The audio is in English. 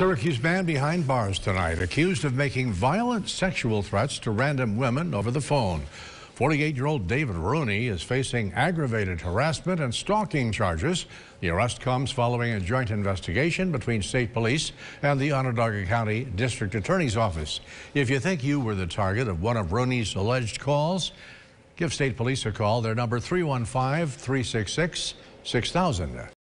Syracuse man behind bars tonight, accused of making violent sexual threats to random women over the phone. 48-year-old David Rooney is facing aggravated harassment and stalking charges. The arrest comes following a joint investigation between state police and the Onondaga County District Attorney's Office. If you think you were the target of one of Rooney's alleged calls, give state police a call. Their number 315-366-6000.